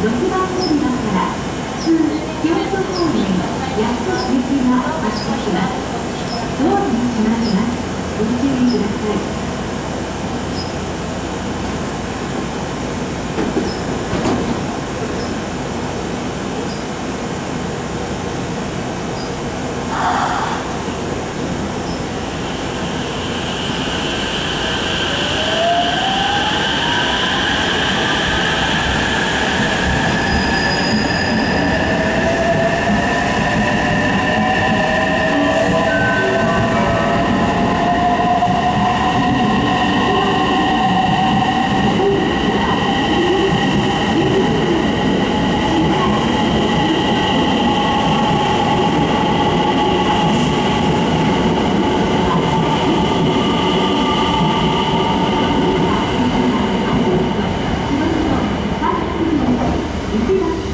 6番線だから通京都方面八行きが発車します。にまます。ご注意ください。